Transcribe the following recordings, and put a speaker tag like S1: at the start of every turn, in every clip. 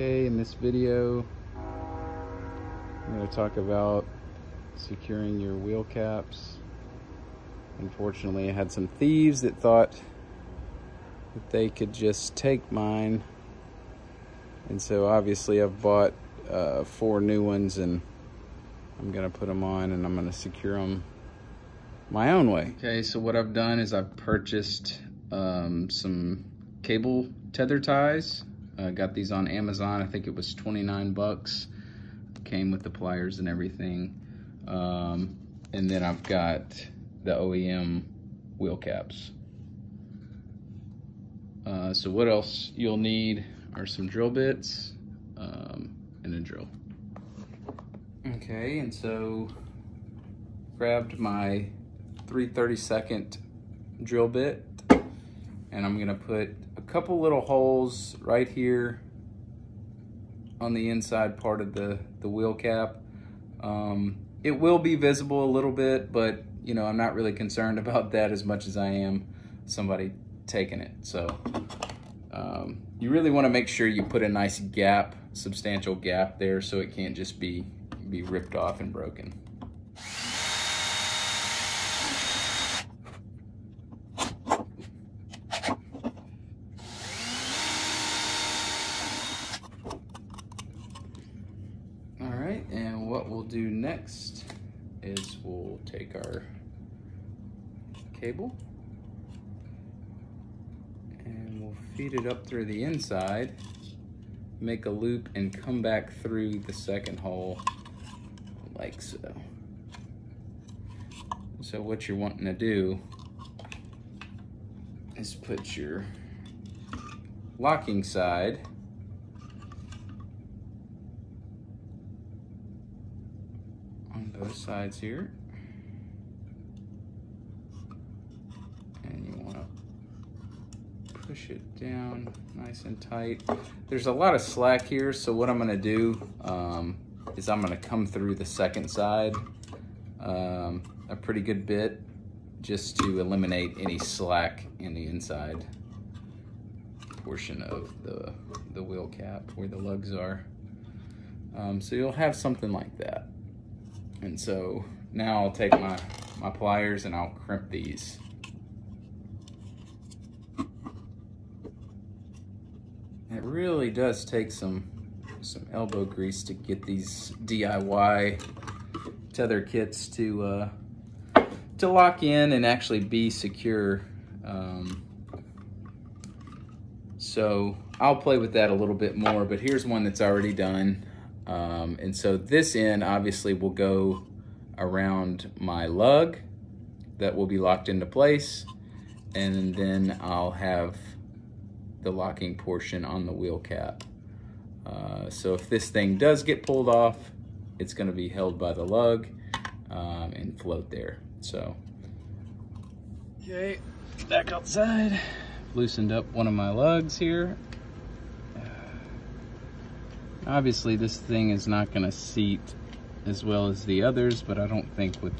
S1: Okay, in this video, I'm going to talk about securing your wheel caps. Unfortunately, I had some thieves that thought that they could just take mine. And so obviously I've bought uh, four new ones and I'm gonna put them on and I'm gonna secure them my own way. Okay, so what I've done is I've purchased um, some cable tether ties. Uh, got these on Amazon. I think it was 29 bucks. Came with the pliers and everything. Um, and then I've got the OEM wheel caps. Uh, so what else you'll need are some drill bits um, and a drill. Okay, and so grabbed my 332nd drill bit and I'm gonna put couple little holes right here on the inside part of the, the wheel cap. Um, it will be visible a little bit, but you know, I'm not really concerned about that as much as I am somebody taking it. So um, you really wanna make sure you put a nice gap, substantial gap there so it can't just be, be ripped off and broken. All right, and what we'll do next is we'll take our cable and we'll feed it up through the inside, make a loop and come back through the second hole like so. So what you're wanting to do is put your locking side on both sides here. And you want to push it down nice and tight. There's a lot of slack here, so what I'm going to do um, is I'm going to come through the second side um, a pretty good bit just to eliminate any slack in the inside portion of the, the wheel cap where the lugs are. Um, so you'll have something like that. And so now I'll take my, my pliers and I'll crimp these. It really does take some some elbow grease to get these DIY tether kits to uh, to lock in and actually be secure. Um, so I'll play with that a little bit more, but here's one that's already done. Um, and so this end obviously will go around my lug that will be locked into place. And then I'll have the locking portion on the wheel cap. Uh, so if this thing does get pulled off, it's gonna be held by the lug um, and float there. So, okay, back outside. Loosened up one of my lugs here. Obviously this thing is not gonna seat as well as the others, but I don't think with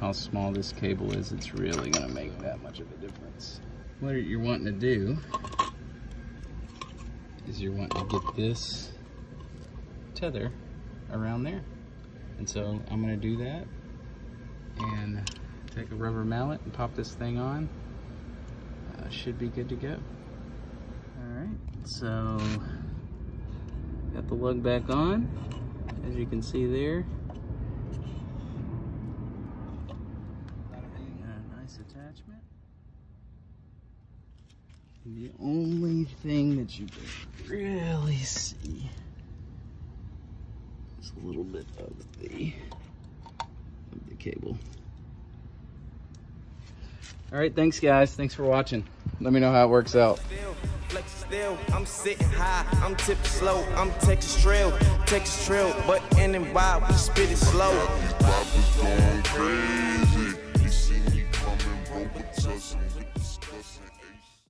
S1: how small this cable is, it's really gonna make that much of a difference. What you're wanting to do is you're wanting to get this tether around there. And so I'm gonna do that and take a rubber mallet and pop this thing on. Uh, should be good to go. All right, so got the lug back on, as you can see there. Nice attachment. And the only thing that you can really see is a little bit of the of the cable. All right, thanks guys. Thanks for watching. Let me know how it works out.
S2: Still, I'm sitting high, I'm tipping slow, I'm Texas trail, Texas trail, but in and wild, we spit it slow.
S3: Rappers going crazy. You see me coming, bro, with us